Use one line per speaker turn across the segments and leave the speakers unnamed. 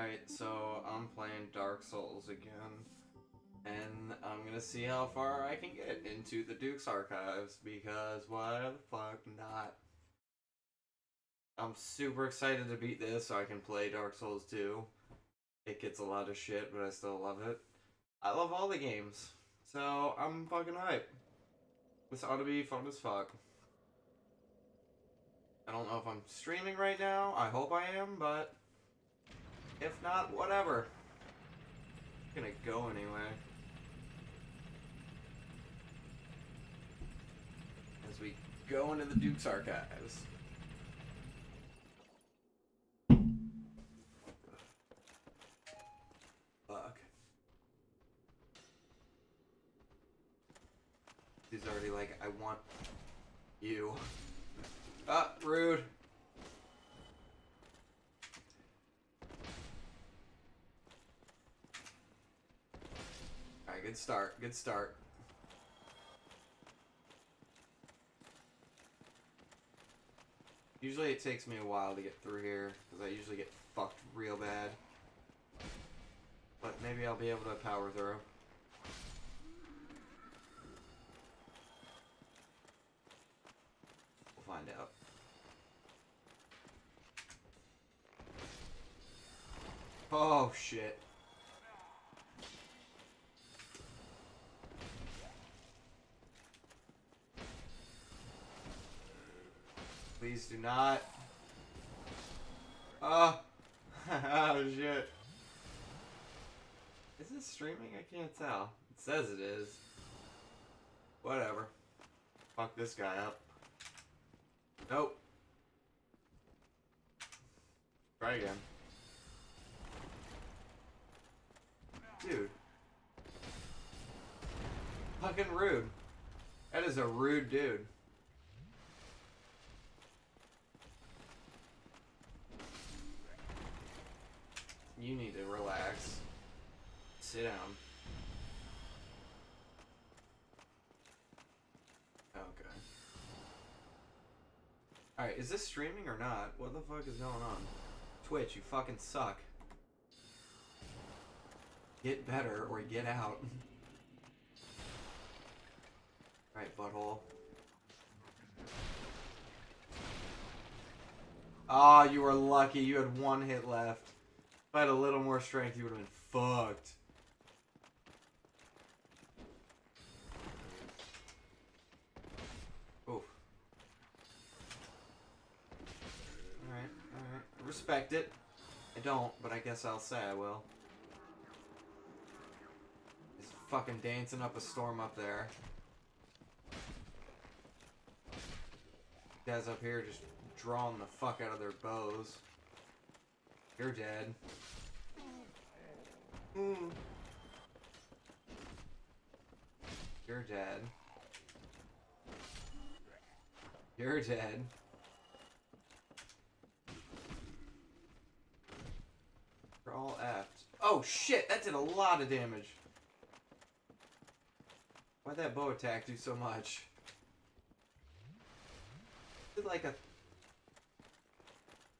Alright, so I'm playing Dark Souls again. And I'm gonna see how far I can get into the Duke's archives because why the fuck not? I'm super excited to beat this so I can play Dark Souls 2. It gets a lot of shit, but I still love it. I love all the games, so I'm fucking hype. This ought to be fun as fuck. I don't know if I'm streaming right now. I hope I am, but if not, whatever. I'm gonna go anyway. As we go into the Duke's archives. Fuck. He's already like, I want you. Ah, rude. Good start. Good start. Usually it takes me a while to get through here, because I usually get fucked real bad. But maybe I'll be able to power through. We'll find out. Oh, shit. Please do not. Oh. oh, shit. Is this streaming? I can't tell. It says it is. Whatever. Fuck this guy up. Nope. Try again. Dude. Fucking rude. That is a rude dude. You need to relax. Sit down. Okay. Alright, is this streaming or not? What the fuck is going on? Twitch, you fucking suck. Get better or get out. Alright, butthole. Ah, oh, you were lucky. You had one hit left. If I had a little more strength, you would have been fucked. Oof. Alright, alright. Respect it. I don't, but I guess I'll say I will. He's fucking dancing up a storm up there. Guys up here just drawing the fuck out of their bows. You're dead. Mm. You're dead. You're dead. We're all effed. Oh shit, that did a lot of damage. Why'd that bow attack do so much? Did like a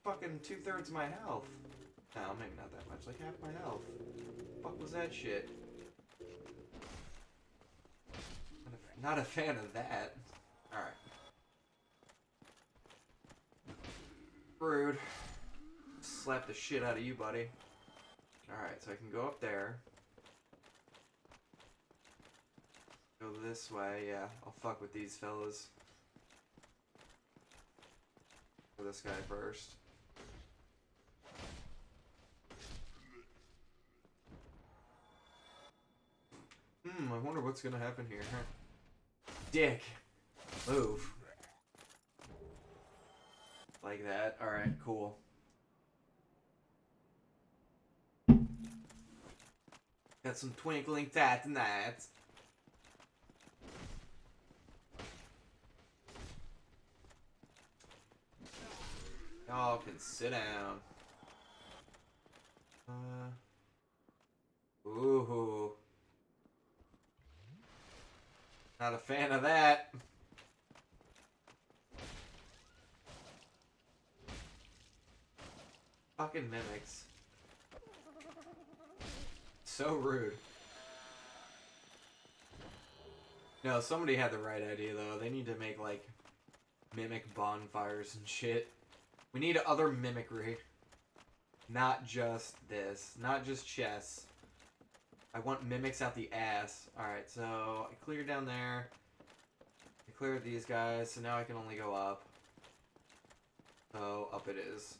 fucking two thirds of my health. No, maybe not that much. Like half my health. Fuck was that shit? Not a, not a fan of that. Alright. Rude. Slap the shit out of you, buddy. Alright, so I can go up there. Go this way, yeah. I'll fuck with these fellas. For this guy first. Hmm, I wonder what's gonna happen here. Dick. Move. Like that. Alright, cool. Got some twinkling titanite. Y'all can sit down. Uh. Ooh. Not a fan of that. Fucking mimics. So rude. No, somebody had the right idea though. They need to make like mimic bonfires and shit. We need other mimicry. Not just this. Not just chess. I want mimics out the ass. Alright, so I cleared down there. I cleared these guys, so now I can only go up. So, up it is.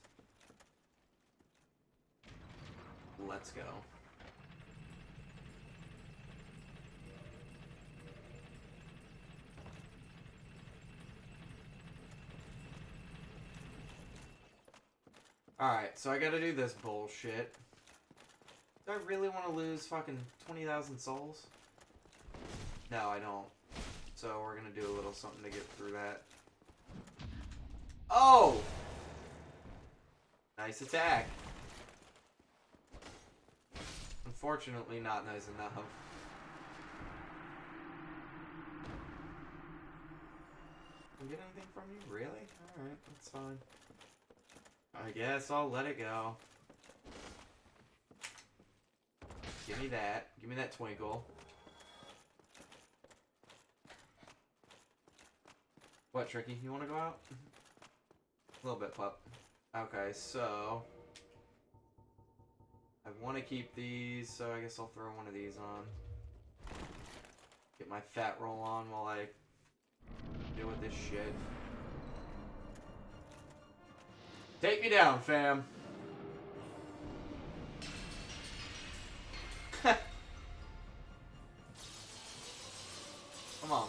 Let's go. Alright, so I gotta do this bullshit. Do I really want to lose fucking 20,000 souls? No, I don't. So we're gonna do a little something to get through that. Oh! Nice attack. Unfortunately, not nice enough. Can get anything from you? Really? Alright, that's fine. I guess I'll let it go. Give me that. Give me that twinkle. What, Tricky? You want to go out? A little bit, pup. Okay, so... I want to keep these, so I guess I'll throw one of these on. Get my fat roll on while I deal with this shit. Take me down, fam. On.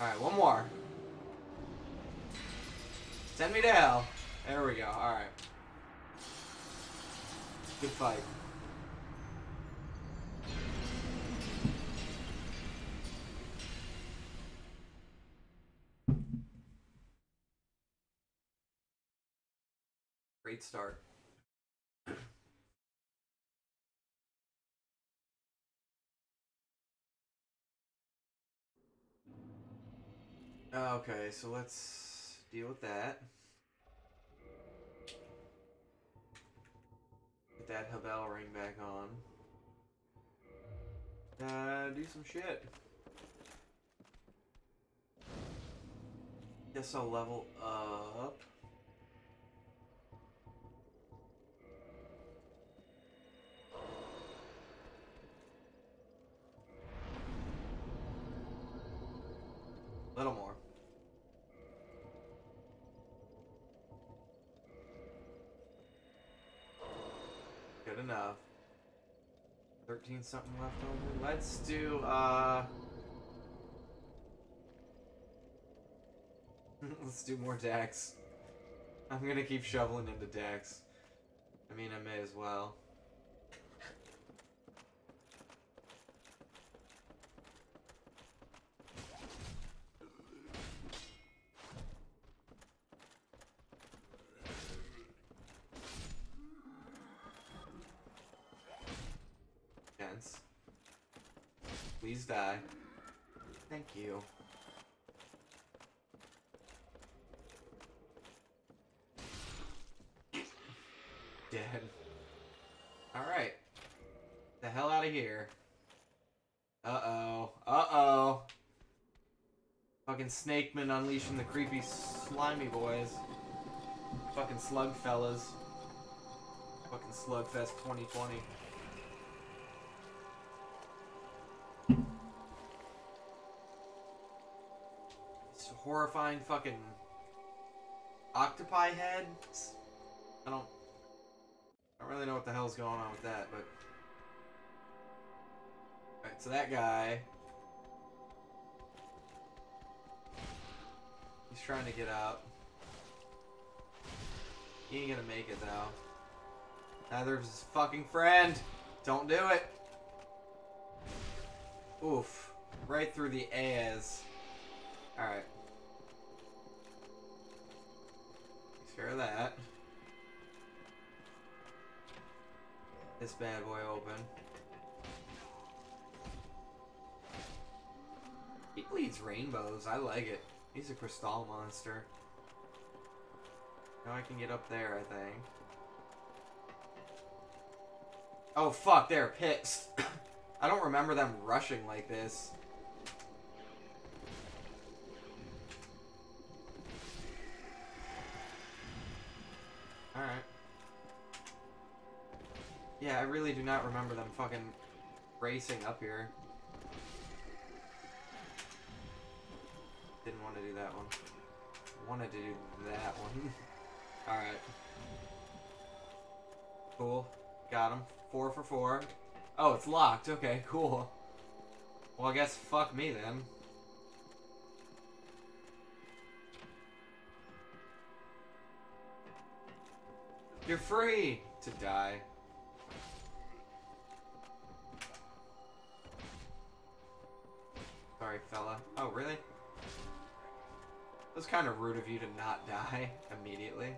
Alright, one more. Send me to hell. There we go. Alright. Good fight. Great start. Okay, so let's deal with that. Get that Havel ring back on. Uh, do some shit. Guess I'll level up. Little more. Enough. 13 something left over. Let's do, uh... Let's do more dex. I'm gonna keep shoveling into dex. I mean, I may as well. Gents. Please die. Thank you. Dead. Alright. The hell out of here. Uh-oh. Uh-oh. Fucking Snakeman unleashing the creepy slimy boys. Fucking slug fellas. Fucking Slugfest 2020. Horrifying fucking octopi heads. I don't I don't really know what the hell's going on with that, but Alright, so that guy He's trying to get out. He ain't gonna make it though. Neither of his fucking friend. Don't do it. Oof. Right through the ass. Alright. Takes care of that. This bad boy open. He bleeds rainbows. I like it. He's a crystal monster. Now I can get up there, I think. Oh, fuck, they're pissed. I don't remember them rushing like this. Yeah, I really do not remember them fucking racing up here. Didn't want to do that one. Wanted to do that one. Alright. Cool. Got him. Four for four. Oh, it's locked. Okay, cool. Well, I guess fuck me then. You're free to die. Sorry, fella. Oh, really? That's kind of rude of you to not die immediately.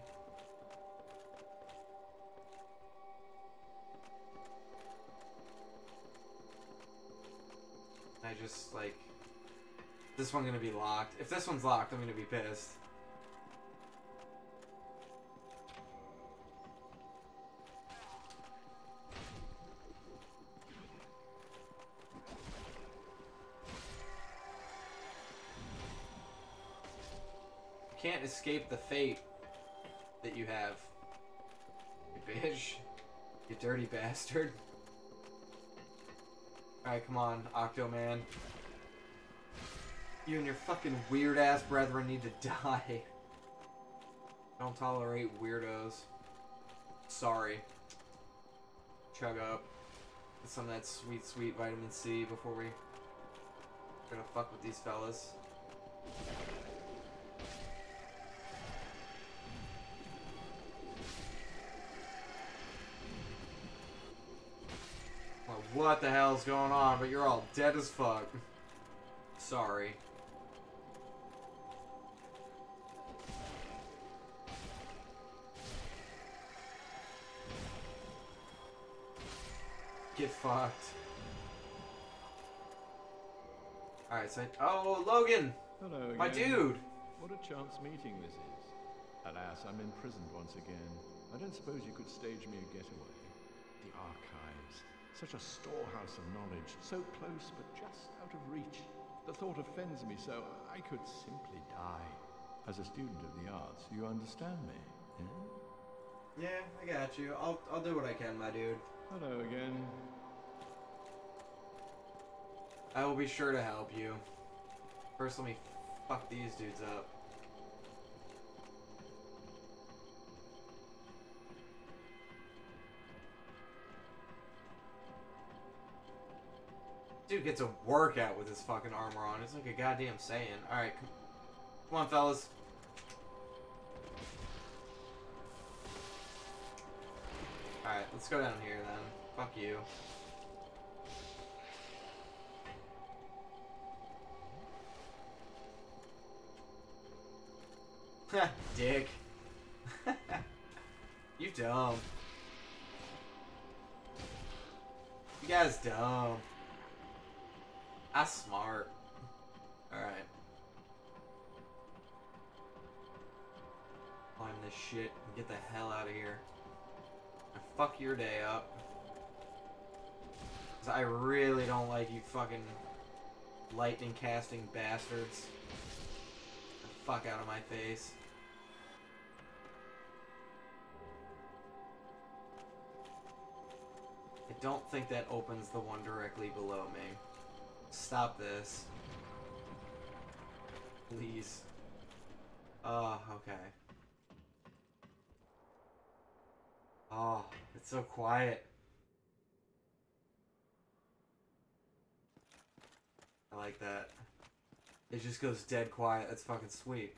I just, like... This one gonna be locked. If this one's locked, I'm gonna be pissed. Can't escape the fate that you have. You bitch. You dirty bastard. Alright, come on, Octoman. You and your fucking weird ass brethren need to die. I don't tolerate weirdos. Sorry. Chug up. Get some of that sweet, sweet vitamin C before we gonna fuck with these fellas. What the hell's going on, but you're all dead as fuck. Sorry. Get fucked. Alright, so I, Oh, Logan!
Hello again.
My dude!
What a chance meeting this is. Alas, I'm imprisoned once again. I don't suppose you could stage me a getaway. The archives. Such a storehouse of knowledge. So close, but just out of reach. The thought offends me so I could simply die. As a student of the arts, you understand me, eh?
Yeah, I got you. I'll, I'll do what I can, my dude.
Hello again.
I will be sure to help you. First, let me fuck these dudes up. Dude gets a workout with his fucking armor on. It's like a goddamn saying. Alright, come, come on, fellas. Alright, let's go down here then. Fuck you. Dick. you dumb. You guys dumb. I smart. Alright. Climb this shit and get the hell out of here. And fuck your day up. Cause I really don't like you fucking lightning casting bastards. The fuck out of my face. I don't think that opens the one directly below me. Stop this. Please. Oh, okay. Oh, it's so quiet. I like that. It just goes dead quiet. That's fucking sweet.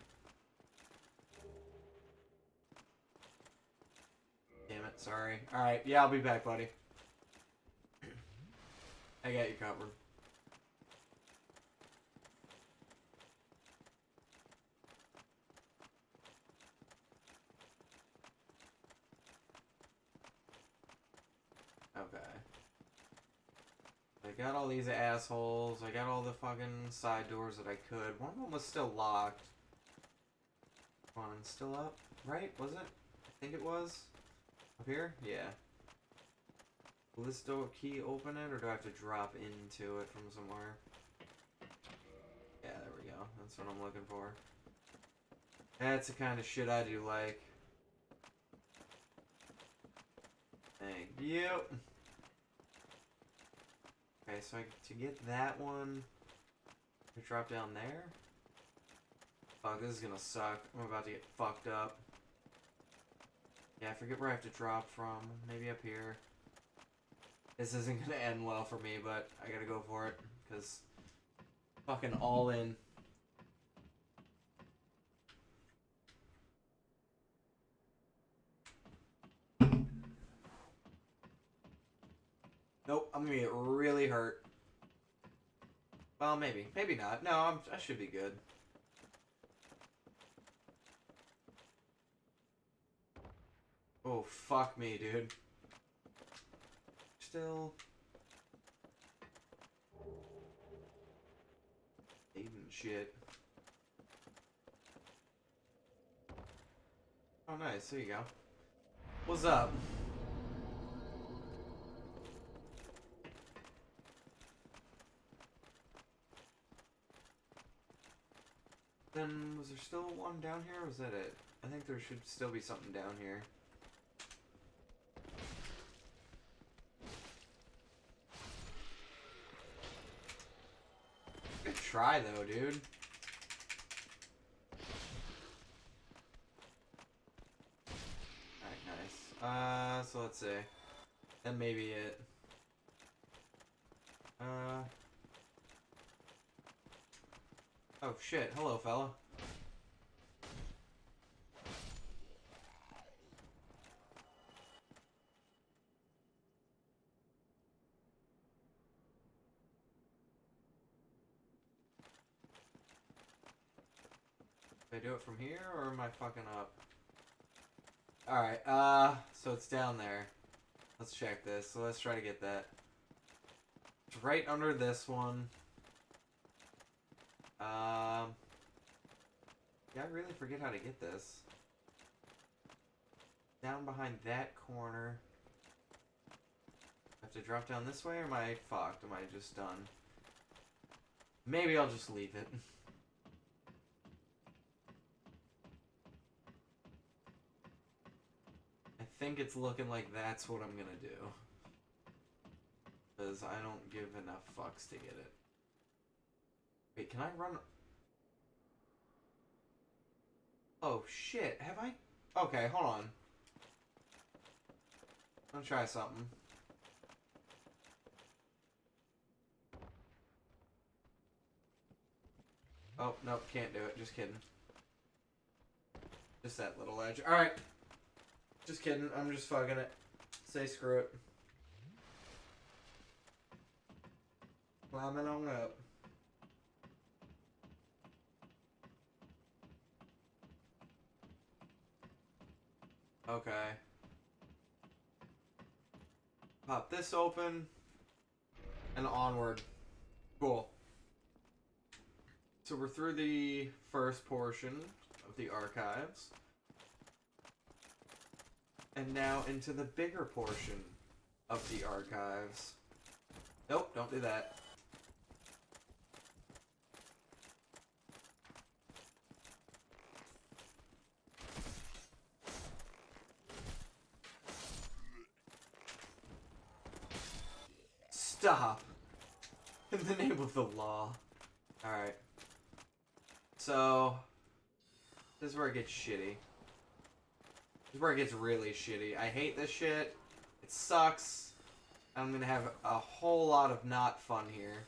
Damn it, sorry. Alright, yeah, I'll be back, buddy. I got you covered. Okay. I got all these assholes. I got all the fucking side doors that I could. One of them was still locked. Come on, still up? right? Was it? I think it was. Up here? Yeah. Will this door key open it, or do I have to drop into it from somewhere? Yeah, there we go. That's what I'm looking for. That's the kind of shit I do like. Thank you. Okay, so I, to get that one, I drop down there. Fuck, this is gonna suck. I'm about to get fucked up. Yeah, I forget where I have to drop from. Maybe up here. This isn't gonna end well for me, but I gotta go for it, because fucking all in. Nope, I'm gonna get really hurt. Well, maybe. Maybe not. No, I'm, I should be good. Oh, fuck me, dude. Still. Even shit. Oh, nice. There you go. What's up? Then, was there still one down here, was that it? I think there should still be something down here. Good try, though, dude. Alright, nice. Uh, so let's see. That may be it. Uh... Oh shit, hello fella. I do it from here or am I fucking up? Alright, uh, so it's down there. Let's check this. So let's try to get that. It's right under this one. Um, yeah, I really forget how to get this. Down behind that corner. I have to drop down this way, or am I fucked? Am I just done? Maybe I'll just leave it. I think it's looking like that's what I'm gonna do. Because I don't give enough fucks to get it. Wait, can I run? Oh shit, have I? Okay, hold on. I'm try something. Oh, nope, can't do it. Just kidding. Just that little edge. Alright. Just kidding. I'm just fucking it. Say screw it. Climbing on up. Okay. Pop this open. And onward. Cool. So we're through the first portion of the archives. And now into the bigger portion of the archives. Nope, don't do that. Stop. In the name of the law. Alright. So, this is where it gets shitty. This is where it gets really shitty. I hate this shit. It sucks. I'm gonna have a whole lot of not fun here.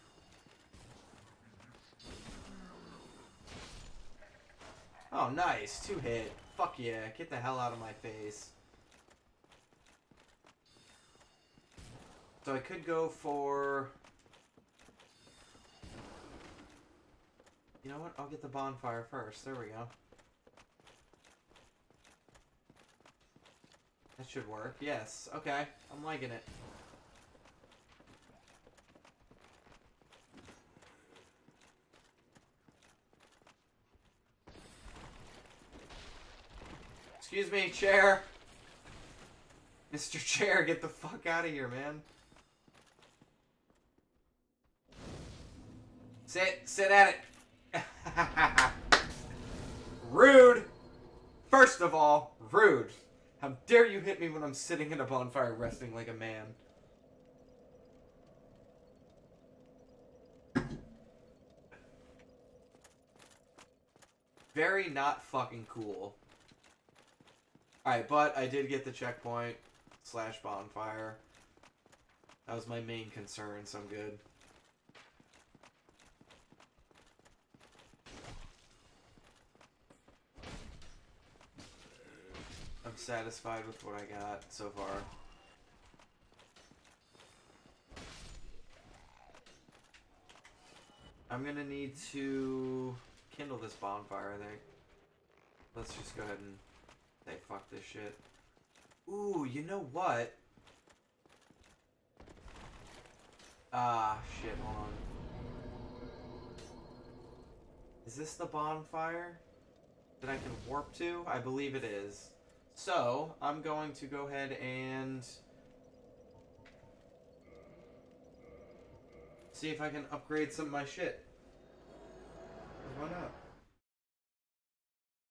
Oh, nice. Two hit. Fuck yeah. Get the hell out of my face. So I could go for... You know what? I'll get the bonfire first. There we go. That should work. Yes. Okay. I'm liking it. Excuse me, chair. Mr. Chair, get the fuck out of here, man. Sit, sit at it. rude. First of all, rude. How dare you hit me when I'm sitting in a bonfire resting like a man. Very not fucking cool. Alright, but I did get the checkpoint slash bonfire. That was my main concern, so I'm good. Satisfied with what I got so far. I'm gonna need to kindle this bonfire, I think. Let's just go ahead and say fuck this shit. Ooh, you know what? Ah, shit, hold on. Is this the bonfire that I can warp to? I believe it is. So, I'm going to go ahead and see if I can upgrade some of my shit. Why not?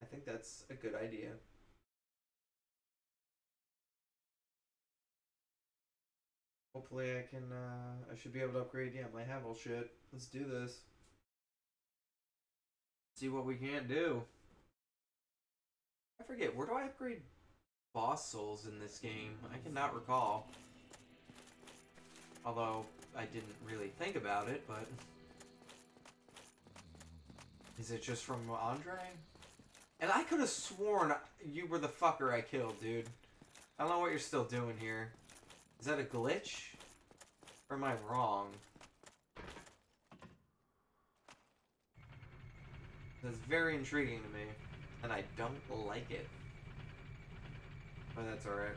I think that's a good idea. Hopefully I can, uh, I should be able to upgrade, yeah, my Havel shit. Let's do this. See what we can't do. I forget, where do I upgrade boss souls in this game? I cannot recall. Although, I didn't really think about it, but... Is it just from Andre? And I could have sworn you were the fucker I killed, dude. I don't know what you're still doing here. Is that a glitch? Or am I wrong? That's very intriguing to me. And I don't like it. But that's alright.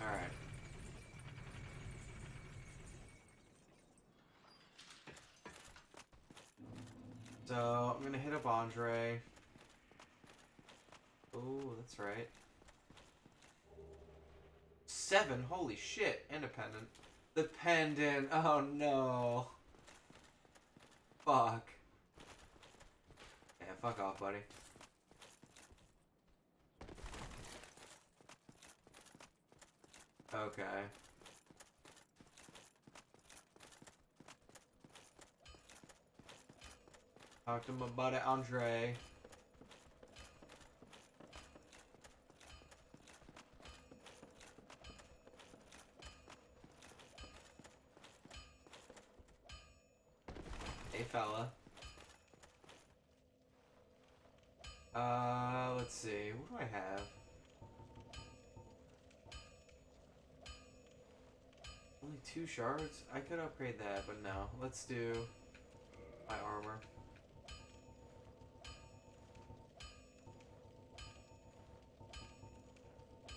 Alright. So, I'm gonna hit up Andre. Oh, that's right. Seven, holy shit, independent. The pendant, oh no. Fuck. Fuck off, buddy. Okay. Talk to my buddy Andre. Two shards? I could upgrade that, but no. Let's do my armor.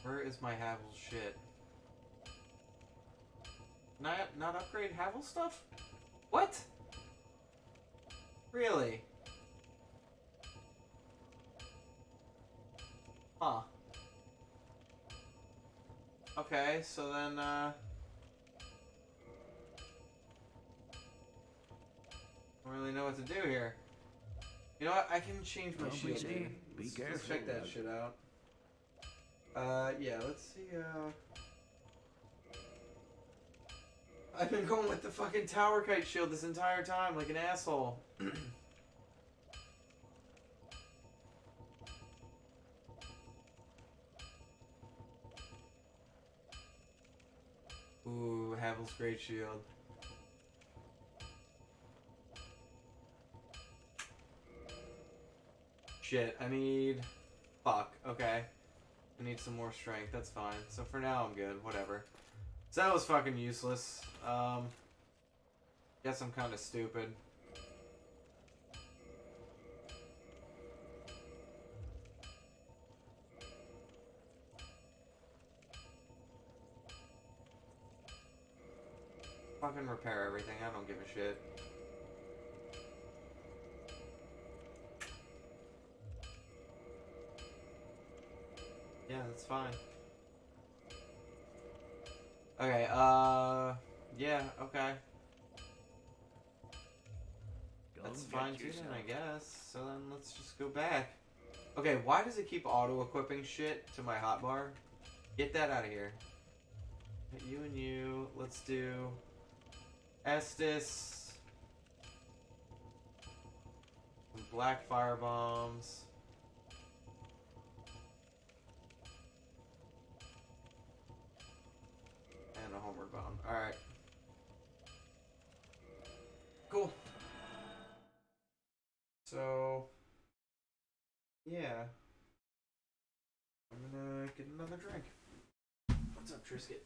Where is my Havel shit? I not upgrade Havel stuff? What? Really? Huh. Okay, so then, uh... don't really know what to do here. You know what? I can change my
Don't
shield.
Be
Let's- Let's check
careful.
that shit out. Uh, yeah, let's see, uh... I've been going with the fucking tower kite shield this entire time, like an asshole. Ooh, Havel's great shield. Shit, I need... Fuck, okay. I need some more strength, that's fine. So for now, I'm good, whatever. So that was fucking useless. Um... Guess I'm kinda stupid. Fucking repair everything, I don't give a shit. That's fine. Okay, uh... Yeah, okay.
Go
That's fine too then. I guess. So then let's just go back. Okay, why does it keep auto-equipping shit to my hotbar? Get that out of here. You and you, let's do... Estus. Some black fire bombs. And a homeward bomb. Alright. Cool. So, yeah. I'm gonna get another drink. What's up, Trisket?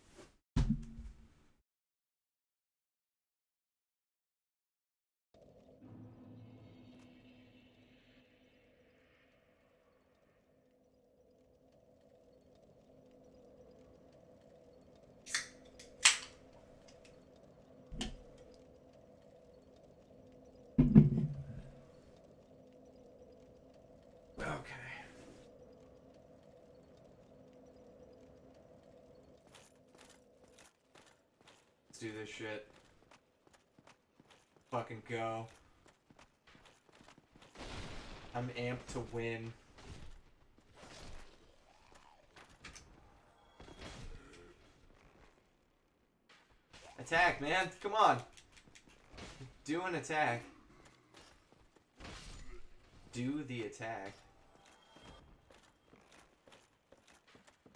Okay. Let's do this shit. Fucking go. I'm amped to win. Attack, man. Come on. Do an attack. Do the attack.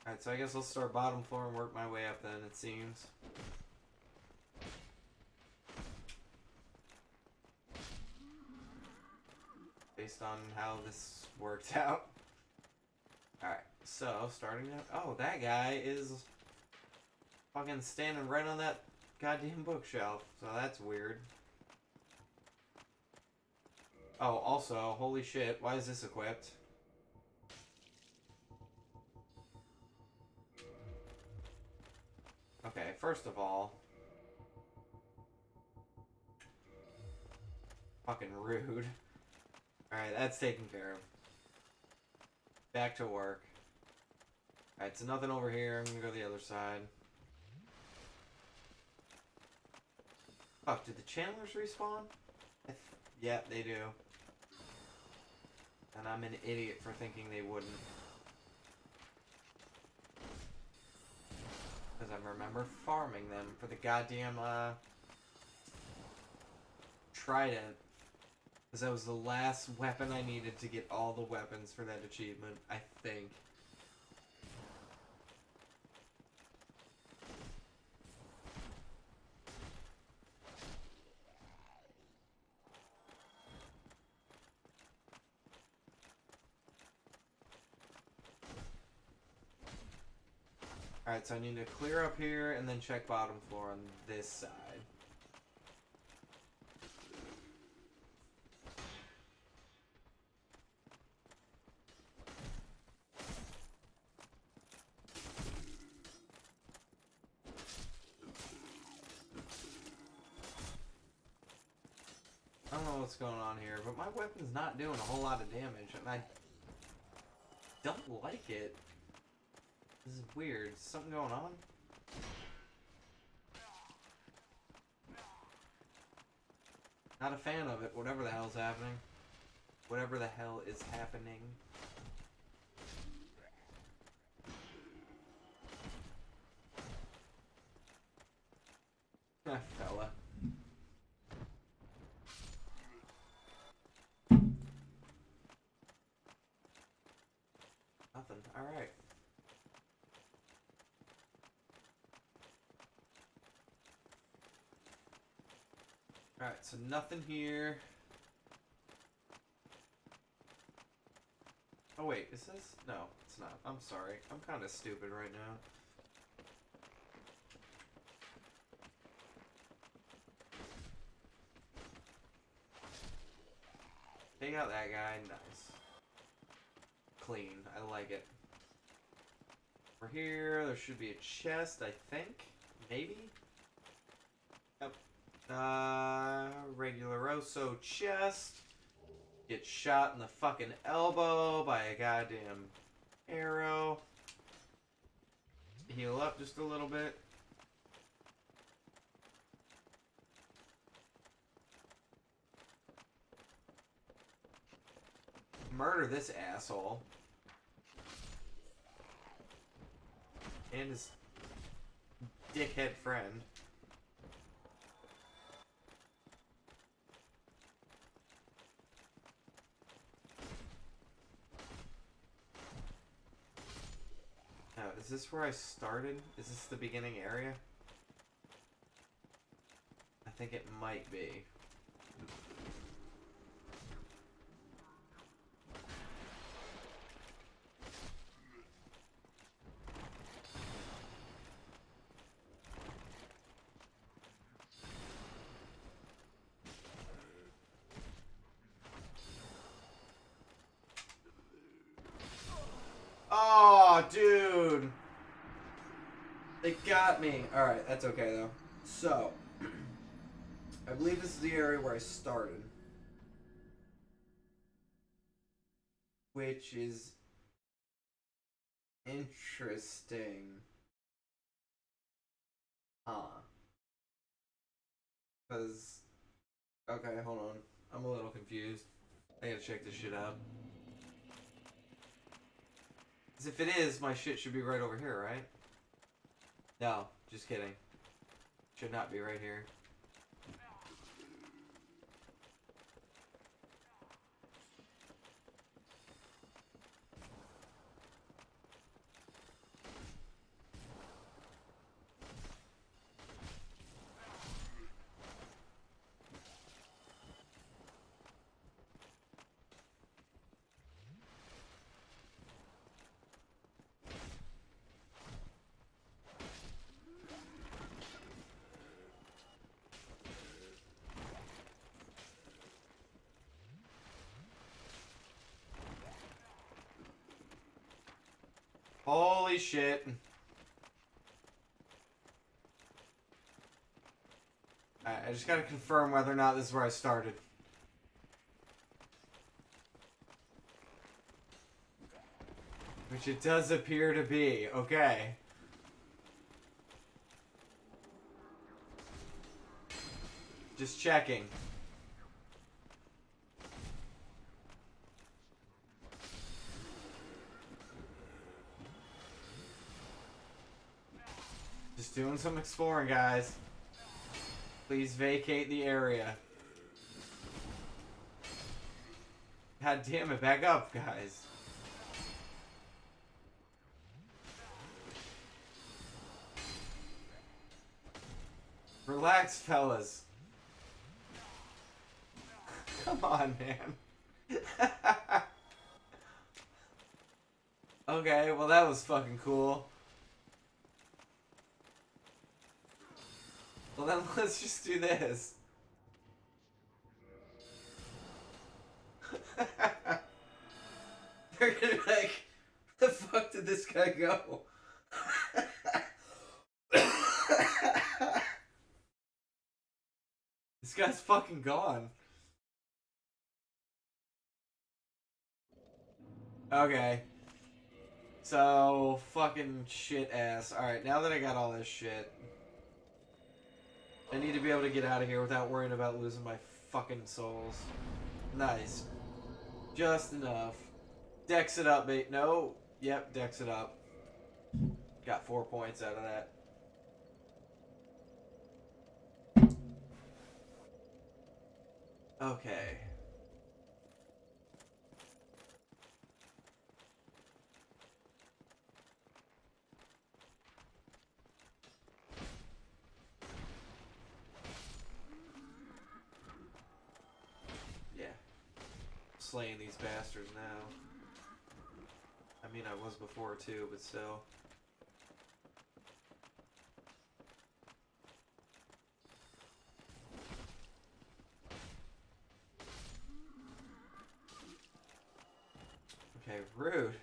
Alright, so I guess I'll start bottom floor and work my way up then, it seems. Based on how this worked out. Alright, so starting out. Oh, that guy is fucking standing right on that goddamn bookshelf. So that's weird. Oh, also, holy shit, why is this equipped? Okay, first of all, fucking rude. Alright, that's taken care of. Back to work. Alright, so nothing over here. I'm gonna go to the other side. Fuck, did the channelers respawn? Yeah, they do. And I'm an idiot for thinking they wouldn't. Because I remember farming them for the goddamn, uh... Trident. Because that was the last weapon I needed to get all the weapons for that achievement, I think. Alright, so I need to clear up here and then check bottom floor on this side. I don't know what's going on here, but my weapon's doing a whole lot of damage, and I don't like it. This is weird. Is something going on? Not a fan of it, whatever the hell's happening. Whatever the hell is happening. Ah, fella. Nothing. Alright. Alright, so nothing here. Oh wait, is this? No, it's not. I'm sorry. I'm kind of stupid right now. Take out that guy. Nice. Clean. I like it. Over here, there should be a chest, I think. Maybe? Uh, regular Oso chest. Get shot in the fucking elbow by a goddamn arrow. heal up just a little bit. Murder this asshole. And his dickhead friend. Now, is this where I started? Is this the beginning area? I think it might be. Oh, dude. Me. Alright, that's okay, though. So, I believe this is the area where I started. Which is interesting. Huh. Because. Okay, hold on. I'm a little confused. I gotta check this shit out. Because if it is, my shit should be right over here, right? No, just kidding. Should not be right here. Holy shit. I just gotta confirm whether or not this is where I started. Which it does appear to be. Okay. Just checking. Doing some exploring, guys. Please vacate the area. God damn it, back up, guys. Relax, fellas. Come on, man. okay, well that was fucking cool. Then let's just do this. They're gonna be like, the fuck did this guy go? this guy's fucking gone. Okay. So, fucking shit ass. Alright, now that I got all this shit, I need to be able to get out of here without worrying about losing my fucking souls. Nice. Just enough. Dex it up, mate. No. Yep, dex it up. Got four points out of that. Okay. Yeah. Slaying these bastards now. I mean, I was before too, but still. Okay, rude.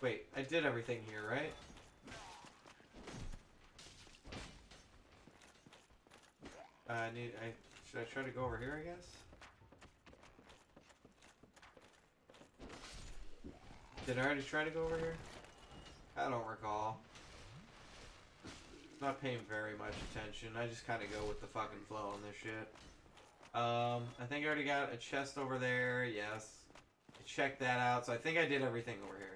Wait, I did everything here, right? I need. I should I try to go over here? I guess. Did I already try to go over here? I don't recall. Not paying very much attention. I just kind of go with the fucking flow on this shit. Um, I think I already got a chest over there. Yes. Check that out. So I think I did everything over here.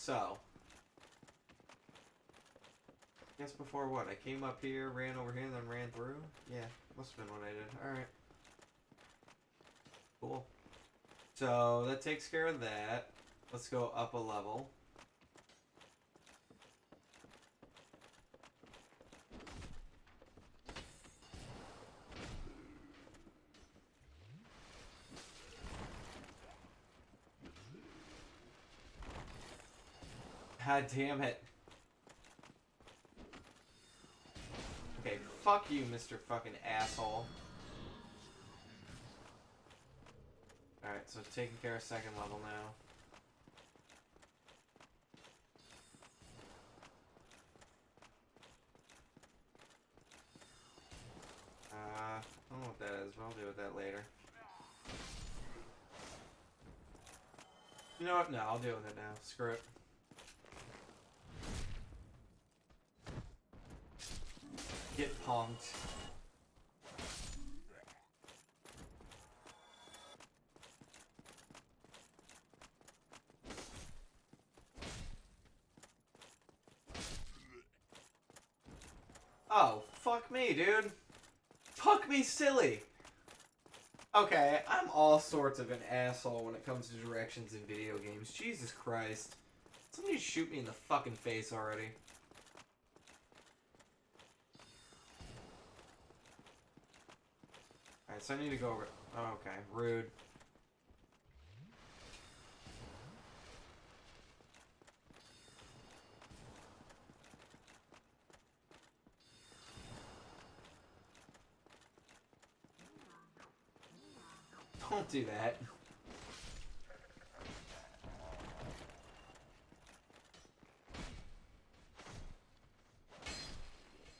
So. Guess before what? I came up here, ran over here, then ran through? Yeah, must have been what I did. Alright. Cool. So, that takes care of that. Let's go up a level. God damn it. Okay, fuck you, Mr. fucking asshole. Alright, so taking care of second level now. Uh, I don't know what that is, but I'll deal with that later. You know what? No, I'll deal with it now. Screw it. Get punked. Oh, fuck dude. Fuck me silly. Okay, I'm all sorts of an asshole when it comes to directions in video games. Jesus Christ. Somebody shoot me in the fucking face already. Alright, so I need to go over... Oh, okay, rude. Don't do that.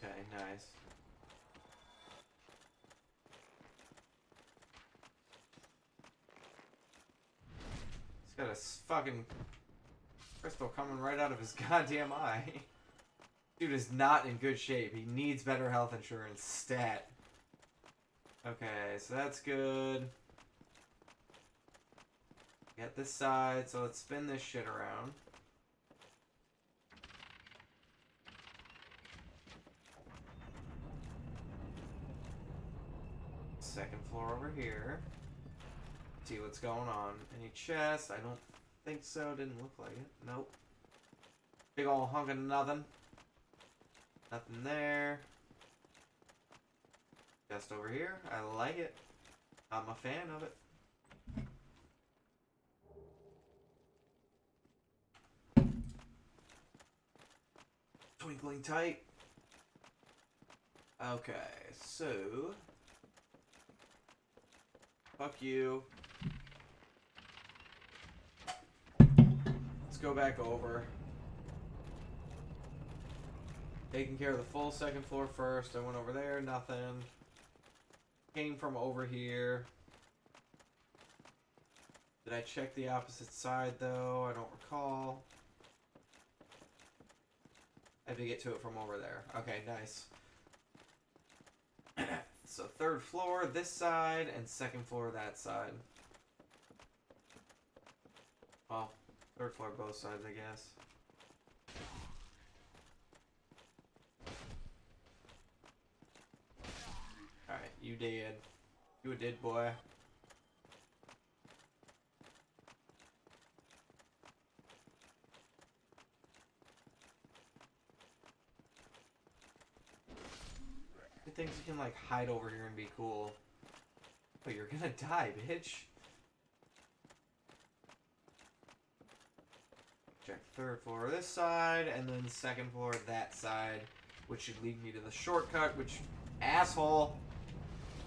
Okay, nice. He's got a fucking crystal coming right out of his goddamn eye. Dude is not in good shape. He needs better health insurance. Stat. Okay, so that's good. Get this side, so let's spin this shit around. Second floor over here. See what's going on. Any chest? I don't think so. Didn't look like it. Nope. Big ol' hunk of nothing. Nothing there. Chest over here. I like it. I'm a fan of it. Twinkling tight. Okay, so fuck you. Let's go back over. Taking care of the full second floor first. I went over there, nothing. Came from over here. Did I check the opposite side though? I don't recall. I have to get to it from over there. Okay, nice. so third floor this side and second floor that side. Well, third floor both sides, I guess. Alright, you did. You did, boy. Things you can like hide over here and be cool. But you're gonna die, bitch. Check third floor this side, and then second floor that side, which should lead me to the shortcut, which asshole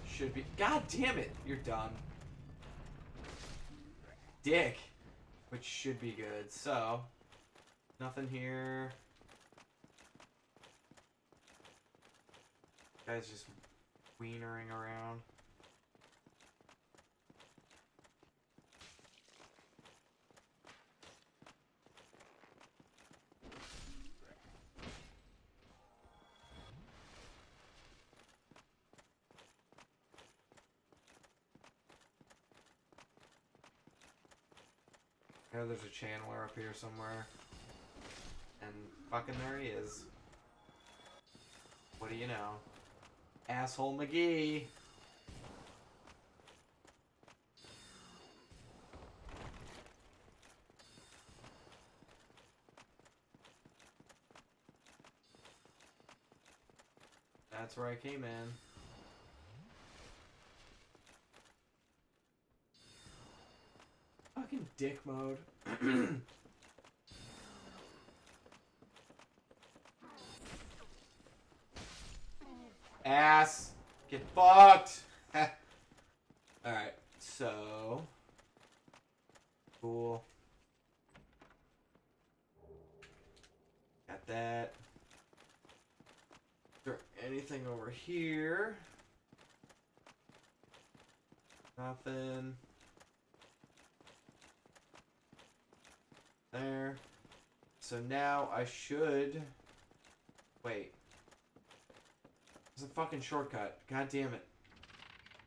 should be. God damn it! You're done. Dick. Which should be good. So, nothing here. Guys just wienering around. Yeah, there's a channeler up here somewhere. And fucking there he is. What do you know? Asshole McGee! That's where I came in. Fucking dick mode. Ass. Get fucked. Alright, so. Cool. Got that. Is there anything over here? Nothing. There. So now I should... Wait. There's a fucking shortcut. God damn it.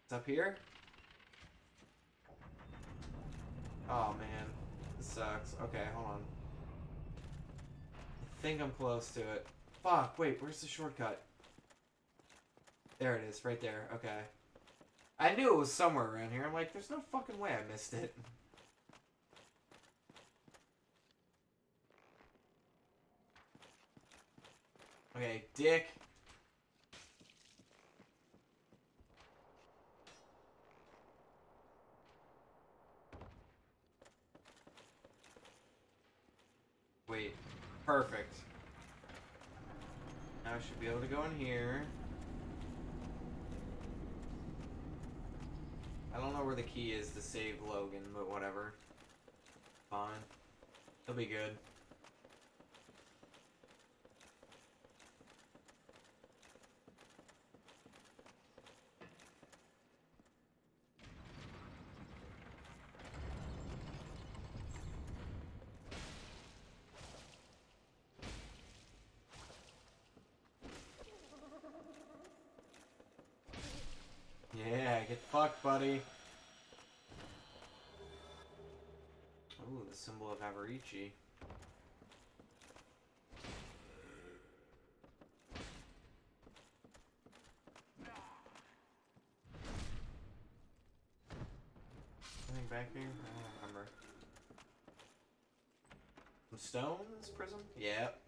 It's up here? Oh man. This sucks. Okay, hold on. I think I'm close to it. Fuck, wait, where's the shortcut? There it is, right there. Okay. I knew it was somewhere around here. I'm like, there's no fucking way I missed it. Okay, dick. Wait, perfect. Now I should be able to go in here. I don't know where the key is to save Logan, but whatever. Fine. He'll be good. Yeah, get fucked, buddy. Ooh, the of Anything back here? I don't remember. Some stones, prism? Yep.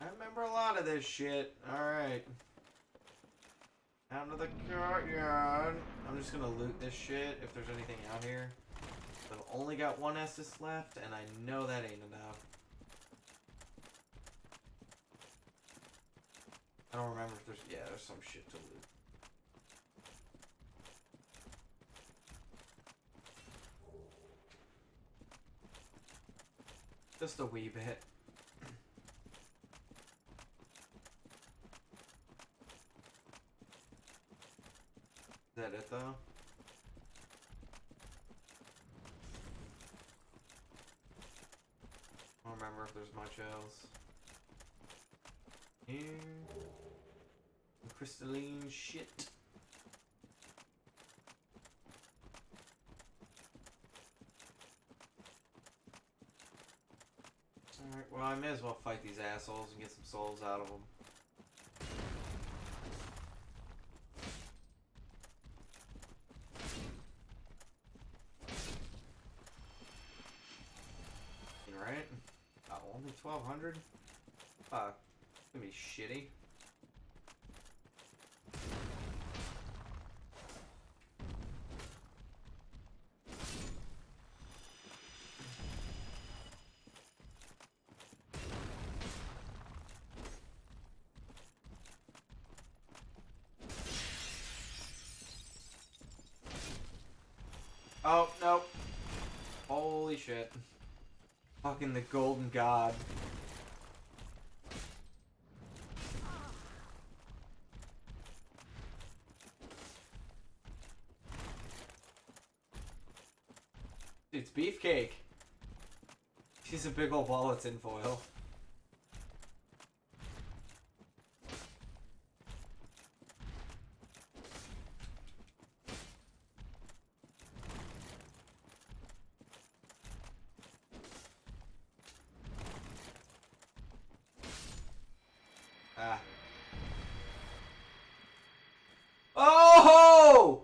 I remember a lot of this shit. Alright. Out of the courtyard. I'm just gonna loot this shit if there's anything out here. I've only got one Estus left, and I know that ain't enough. I don't remember if there's... Yeah, there's some shit to loot. Just a wee bit. Is that it though? I don't remember if there's much else. Some crystalline shit. Alright, well I may as well fight these assholes and get some souls out of them. Right? Oh, only 1200? Fuck. It's gonna be shitty. Oh, nope. Holy shit. Fucking the golden god. It's Beefcake. She's a big old ball of tinfoil. Ah. Oh!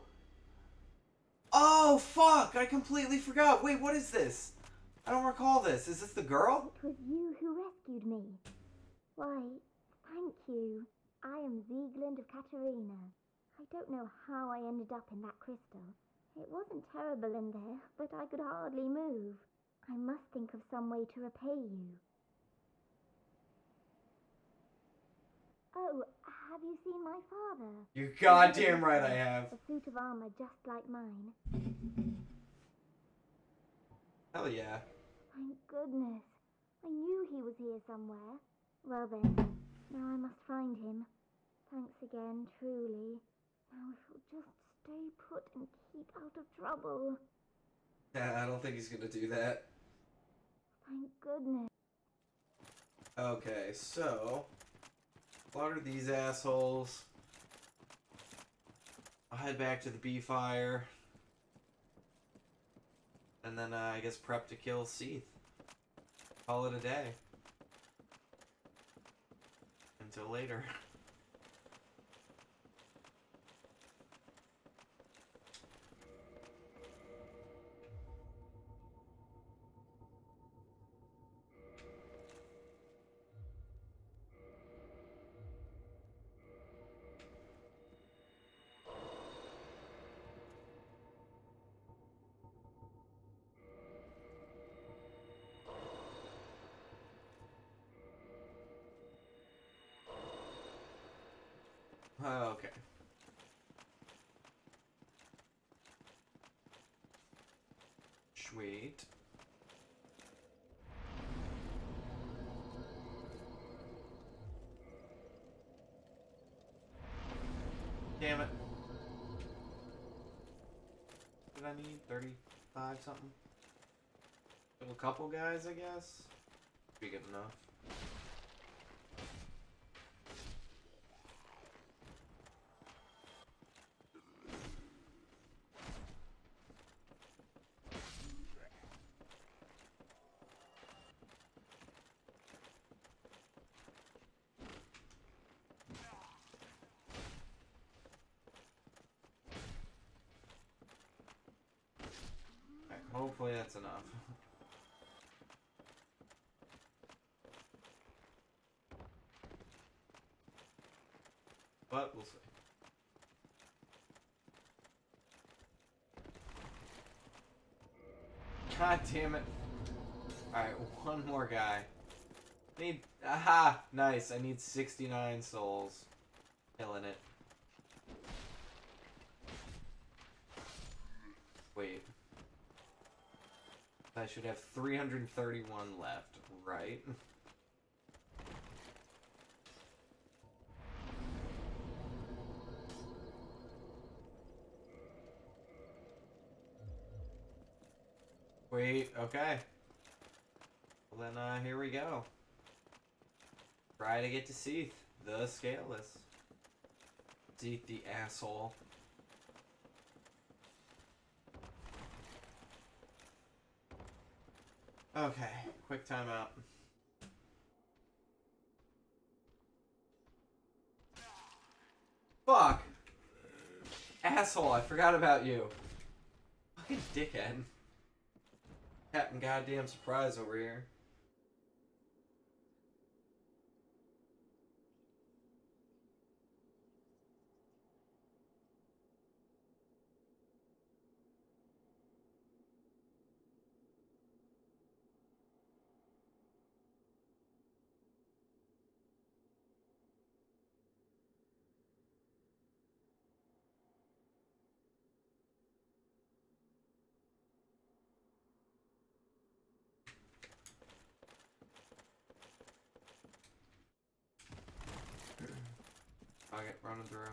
Oh, fuck! I completely forgot. Wait, what is this? I don't recall this. Is this the girl?
It was you who rescued me. Why, thank you. I am Sieglinde of Catarina. I don't know how I ended up in that crystal. It wasn't terrible in there, but I could hardly move. I must think of some way to repay you. Oh, have you seen my father?
You're goddamn right I have.
A suit of armor just like mine.
Hell yeah.
Thank goodness. I knew he was here somewhere. Well then, now I must find him. Thanks again, truly. Now if we'll just stay put and keep out of trouble.
Yeah, I don't think he's gonna do that.
Thank goodness.
Okay, so slaughter these assholes. I'll head back to the bee fire. And then uh, I guess prep to kill Seath. Call it a day. Until later. Sweet. Damn it. Did I need 35 something? A couple guys, I guess? Be good enough. Okay, hopefully that's enough. But we'll see. God damn it. Alright, one more guy. Need aha! Nice. I need 69 souls. Killing it. Wait. I should have 331 left, right? Wait, okay. Well then, uh, here we go. Try to get to Seath, the Scaleless. Seath the asshole. Okay, quick timeout. Fuck! Asshole, I forgot about you. Fucking dickhead. Captain Goddamn Surprise over here. I'll get running through.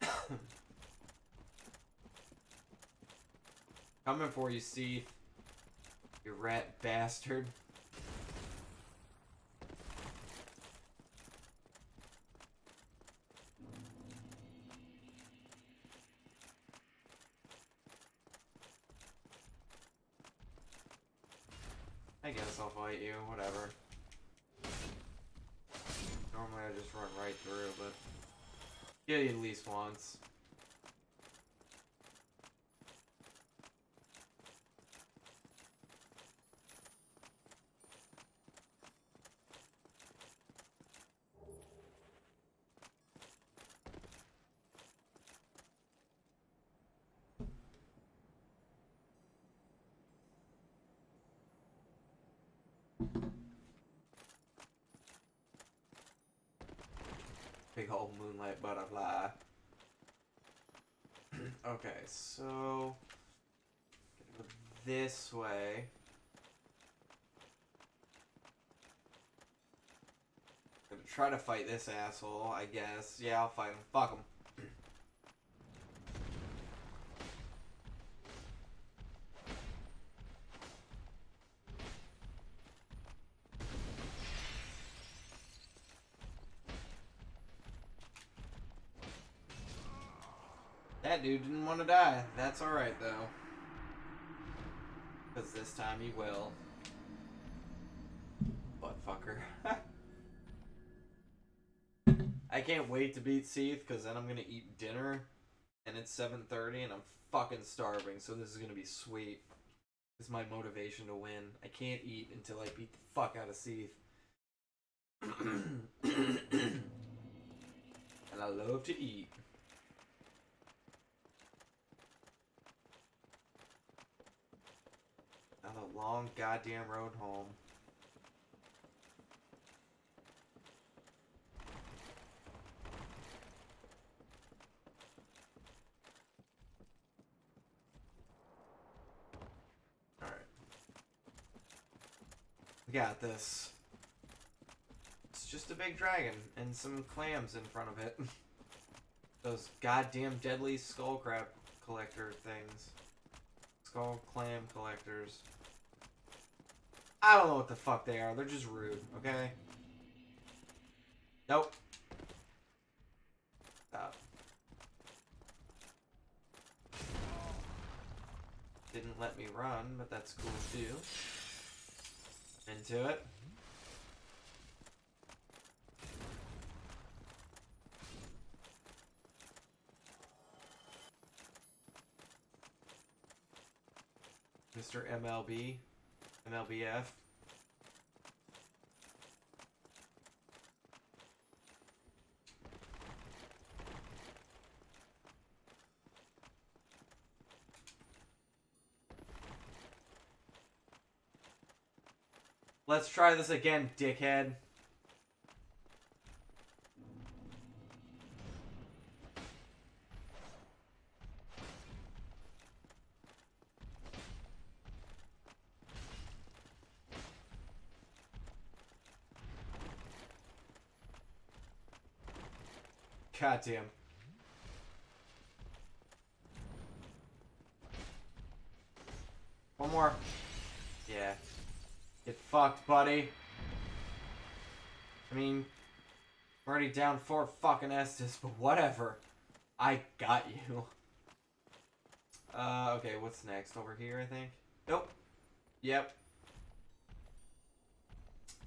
Coming for you, Steve. You rat bastard. I guess I'll fight you, whatever. Normally I just run right through, but get you at least once. Big old moonlight butterfly. okay, so this way. Gonna try to fight this asshole, I guess. Yeah, I'll fight him. Fuck him. That dude didn't want to die. That's alright, though. Because this time he will. Butt fucker. I can't wait to beat Seath, because then I'm going to eat dinner. And it's 7.30, and I'm fucking starving, so this is going to be sweet. This is my motivation to win. I can't eat until I beat the fuck out of Seath. and I love to eat. Now the long goddamn road home. Alright. We got this. It's just a big dragon and some clams in front of it. Those goddamn deadly skull crab collector things. Skull clam collectors. I don't know what the fuck they are. They're just rude, okay? Nope. Stop. Didn't let me run, but that's cool too. Into it. Mr. MLB, MLBF. Let's try this again, dickhead. Goddamn. One more. Yeah. Get fucked, buddy. I mean, already down four fucking Estus, but whatever. I got you. Uh, okay, what's next? Over here, I think? Nope. Yep.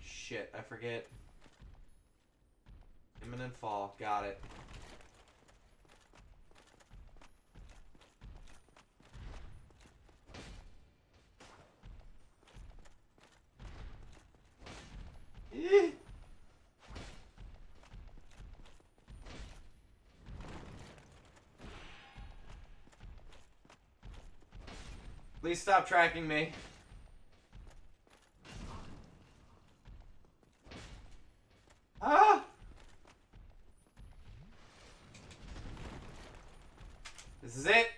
Shit, I forget. Imminent fall. Got it. Please stop tracking me. Ah! This is it.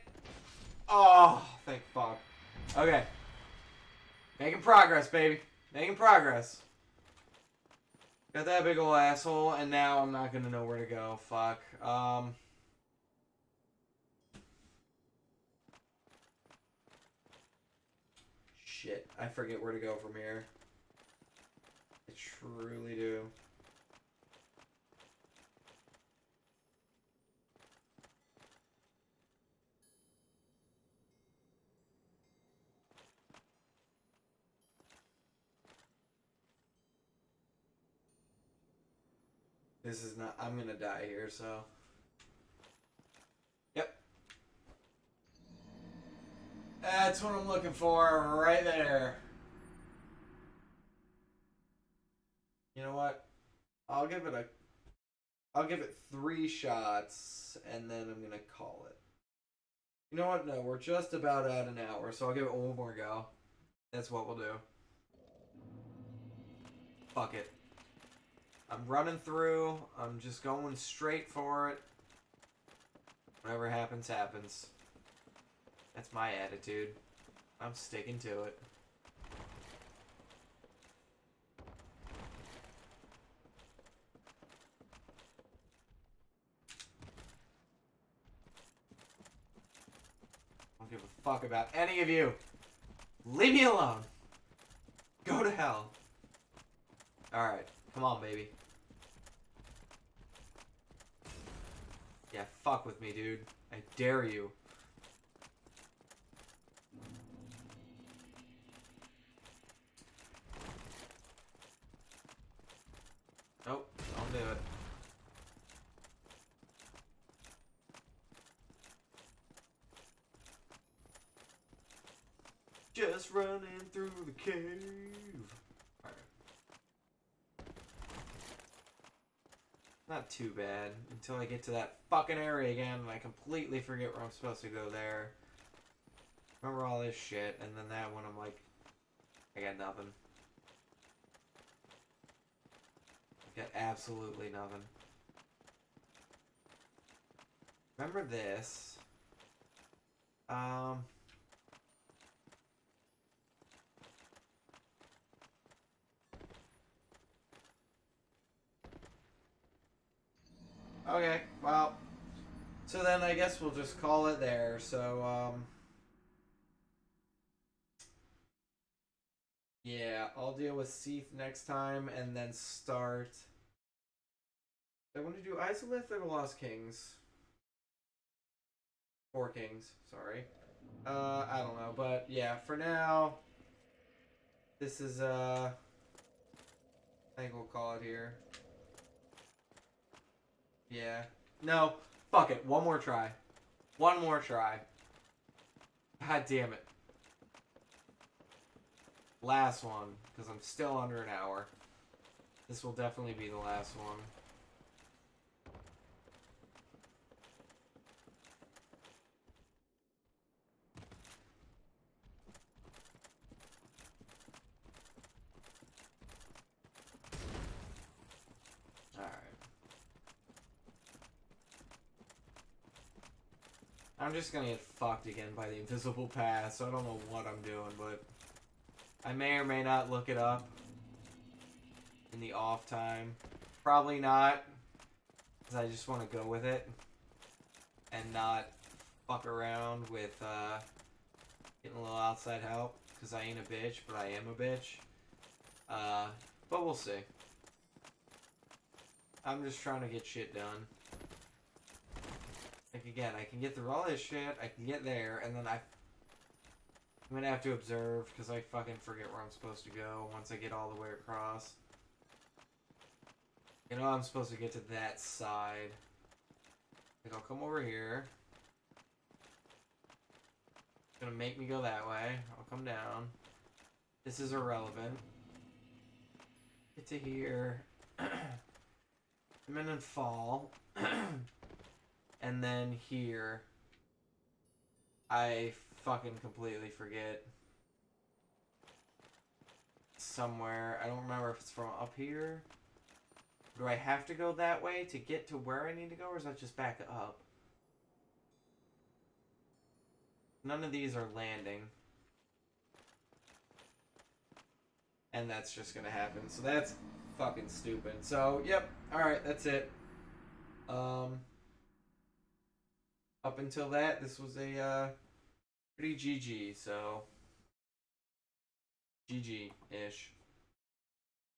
Oh, thank fuck. Okay. Making progress, baby. Making progress. Got that big ol' asshole, and now I'm not gonna know where to go. Fuck. Um. shit. I forget where to go from here. I truly do. This is not. I'm gonna die here, so. Yep. That's what I'm looking for, right there. You know what? I'll give it a. I'll give it three shots, and then I'm gonna call it. You know what? No, we're just about at an hour, so I'll give it one more go. That's what we'll do. Fuck it. I'm running through. I'm just going straight for it. Whatever happens, happens. That's my attitude. I'm sticking to it. I don't give a fuck about any of you. Leave me alone. Go to hell. Alright. Come on, baby. Yeah, fuck with me, dude. I dare you. Nope, don't do it. Just running through the cave. Not too bad until I get to that fucking area again and I completely forget where I'm supposed to go there. Remember all this shit, and then that one I'm like, I got nothing. I got absolutely nothing. Remember this? Um. Okay, well, so then I guess we'll just call it there. So, um, yeah, I'll deal with Seath next time and then start. I want to do Izalith or the Lost Kings? Four Kings, sorry. Uh, I don't know, but yeah, for now, this is, uh, I think we'll call it here. Yeah. No. Fuck it. One more try. One more try. God damn it. Last one, because I'm still under an hour. This will definitely be the last one. I'm just gonna get fucked again by the invisible path, so I don't know what I'm doing, but I may or may not look it up in the off time. Probably not, because I just want to go with it and not fuck around with uh, getting a little outside help, because I ain't a bitch, but I am a bitch. Uh, but we'll see. I'm just trying to get shit done. Like again, I can get through all this shit, I can get there, and then I... I'm gonna have to observe, because I fucking forget where I'm supposed to go once I get all the way across. You know I'm supposed to get to that side. Like, I'll come over here. It's gonna make me go that way. I'll come down. This is irrelevant. Get to here. In and fall. and then here. I fucking completely forget. Somewhere. I don't remember if it's from up here. Do I have to go that way to get to where I need to go, or is that just back up? None of these are landing. And that's just gonna happen. So that's fucking stupid. So, yep. Alright, that's it. Um, up until that, this was a uh, pretty GG, so GG ish.